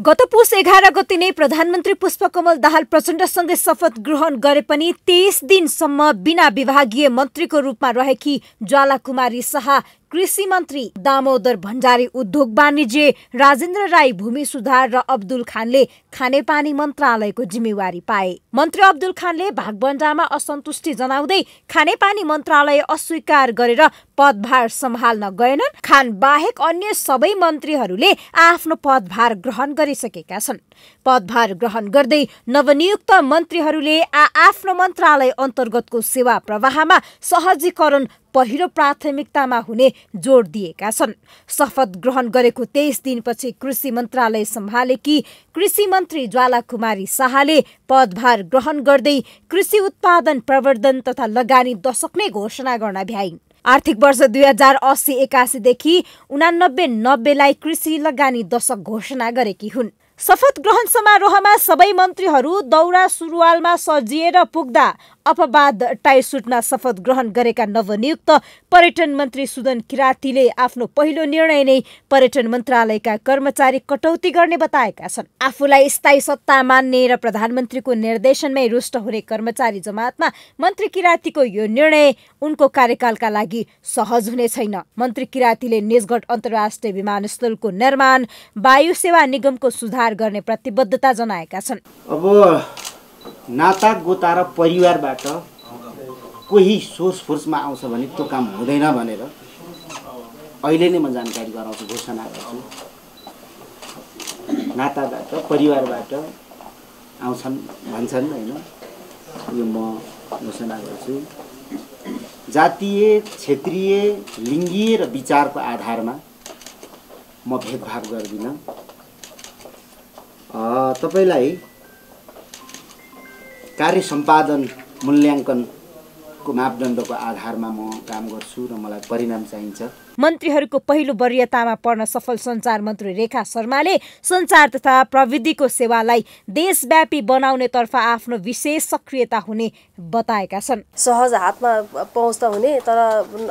गत पुस एघार गति नै प्रधानमन्त्री पुष्पकमल दाहाल प्रचण्डसँगै शपथ ग्रहण गरे पनि तेइस दिनसम्म बिना विभागीय मन्त्रीको रूपमा रहेकी ज्वालाकुमारी शाह कृषि मन्त्री दामोदर भण्डारी उद्योग वाणिज्य राजेन्द्र राई भूमि सुधार र अब्दुल खानले खानेपानी मन्त्रालयको जिम्मेवारी पाए। मन्त्री अब्दुल खानले भागबण्डामा असन्तुष्टि जनाउँदै खानेपानी मन्त्रालय अस्वीकार गरेर पदभार सम्हाल्न गएनन्। खान बाहेक अन्य सबै मन्त्रीहरूले आफ्नो पदभार ग्रहण गरिसकेका छन्। पदभार ग्रहण गर्दै नवनियुक्त मन्त्रीहरूले आ आफ्नो मन्त्रालय अन्तर्गतको सेवा प्रवाहमा सहजीकरण पहिलो प्राथमिकतामा हुने जोड दिएका छन्। शपथ ग्रहण गरेको तेइस दिनपछि कृषि मन्त्रालय सम्हालेकी कृषि मन्त्री ज्वाला कुमारी शाहले पदभार ग्रहण गर्दै कृषि उत्पादन प्रवर्धन तथा लगानी दशक नै घोषणा गर्न भ्याइन्। आर्थिक वर्ष दुई हजार अस्सी एकासीदेखि उनानब्बे नब्बेलाई कृषि लगानी दशक घोषणा गरेकी हुन्। शपथ ग्रहण समारोहमा सबै मन्त्रीहरू दौरा सुरुवालमा सजिएर पुग्दा अपवाद टाइसुटमा शपथ ग्रहण गरेका नवनियुक्त पर्यटन मन्त्री सुदन किरातीले आफ्नो पहिलो निर्णय नै पर्यटन मन्त्रालयका कर्मचारी कटौती गर्ने बताएका छन्। आफूलाई स्थायी सत्ता मान्ने र प्रधानमन्त्रीको निर्देशनमै रुष्ट हुने कर्मचारी जमातमा मन्त्री किरातीको यो निर्णय उनको कार्यकालका लागि सहज हुने छैन। मन्त्री किरातीले निजगढ अन्तर्राष्ट्रिय विमानस्थलको निर्माण वायु सेवा निगमको सुधार गर्ने प्रतिबद्धता जनाएका छन्। अब नाता गोता र परिवारबाट कोही सोर्स फोर्समा आउँछ भने त्यो काम हुँदैन भनेर अहिले नै म जानकारी गराउँछु घोषणा गर्छु। नाताबाट परिवारबाट आउँछन् भन्छन् होइन? यो म घोषणा गर्छु। जातीय क्षेत्रीय लिङ्गीय र विचारको आधारमा म भेदभाव गर्दिनँ। तपाईँलाई कार्य सम्पादन मूल्याङ्कनको मापदण्डको आधारमा म काम गर्छु र मलाई परिणाम चाहिन्छ। मन्त्रीहरूको पहिलो वरियतामा पर्न सफल सञ्चार मन्त्री रेखा शर्माले सञ्चार तथा प्रविधिको सेवालाई देशव्यापी बनाउनेतर्फ आफ्नो विशेष सक्रियता हुने बताएका छन्। सहज हातमा पहुँच त हुने तर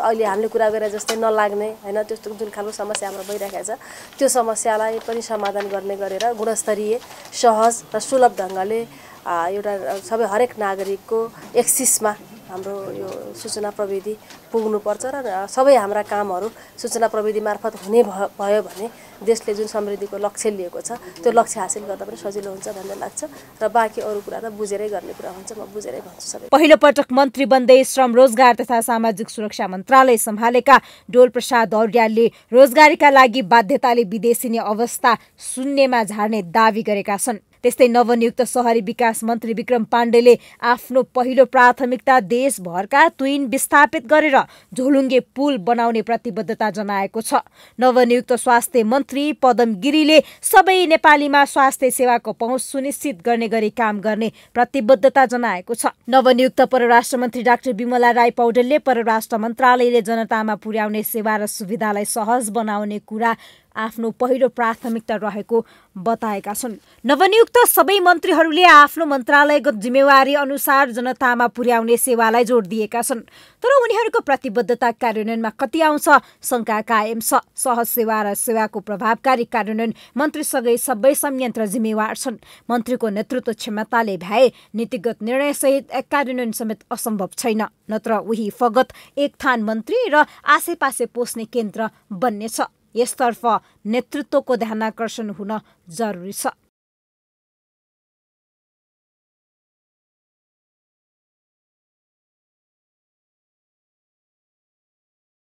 अहिले हामीले कुरा गरेर जस्तै नलाग्ने होइन? त्यस्तो जुन खालको समस्या हाम्रो भइरहेको छ त्यो समस्यालाई पनि समाधान गर्ने गरेर गुणस्तरीय सहज र सुलभ ढङ्गले एउटा सबै हरेक नागरिकको एक्सिसमा हाम्रो यो सूचना प्रविधि पुग्नुपर्छ र सबै हाम्रा कामहरू सूचना प्रविधि मार्फत हुने भयो भने देशले जुन समृद्धिको लक्ष्य लिएको छ त्यो लक्ष्य हासिल गर्दा पनि सजिलो हुन्छ भन्ने लाग्छ र बाँकी अरू कुरा त बुझेरै गर्ने कुरा हुन्छ म बुझेरै भन्छु सबै। पहिलो पटक मन्त्री बन्दै श्रम रोजगार तथा सामाजिक सुरक्षा मन्त्रालय सम्हालेका डोल प्रसाद और्यालले रोजगारीका लागि बाध्यताले विदेशिने अवस्था शून्यमा झार्ने दावी गरेका छन्। त्यस्तै नवनियुक्त सहरी विकास मन्त्री विक्रम पाण्डेले आफ्नो पहिलो प्राथमिकता देशभरका तुइन विस्थापित गरेर झोलुङ्गे पुल बनाउने प्रतिबद्धता जनाएको छ। नवनियुक्त स्वास्थ्य मन्त्री पदम गिरीले सबै नेपालीमा स्वास्थ्य सेवाको पहुँच सुनिश्चित गर्ने गरी काम गर्ने प्रतिबद्धता जनाएको छ। नवनियुक्त परराष्ट्र मन्त्री डाक्टर विमला राई पौडेलले परराष्ट्र मन्त्रालयले जनतामा पुर्याउने सेवा र सुविधालाई सहज बनाउने कुरा आफ्नो पहिलो प्राथमिकता रहेको बताएका छन्। नवनियुक्त सबै मन्त्रीहरूले आफ्नो मन्त्रालयगत जिम्मेवारी अनुसार जनतामा पुर्याउने सेवालाई जोड दिएका छन्। तर उनीहरूको प्रतिबद्धता कार्यान्वयनमा कति आउँछ? शङ्का कायम छ। सहज सेवा र सेवाको प्रभावकारी कार्यान्वयन मन्त्रीसँगै सबै संयन्त्र जिम्मेवार छन्। मन्त्रीको नेतृत्व क्षमताले भए नीतिगत निर्णयसहित कार्यान्वयन समेत असम्भव छैन। नत्र उही फगत एक थान मन्त्री र आसेपासे पोस्ने केन्द्र बन्नेछ। यसतर्फ नेतृत्वको ध्यानकर्षण हुन जरुरी छ।